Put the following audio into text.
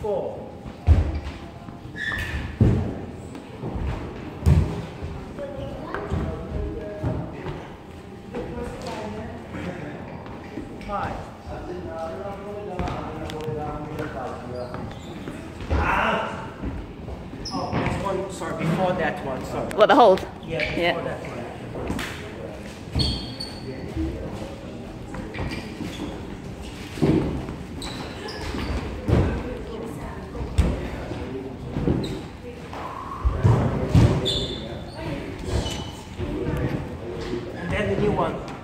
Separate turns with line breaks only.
four. 5. Sorry, before that one, sorry.
What, the hold?
Yeah,
yeah.
that one. And then the new one.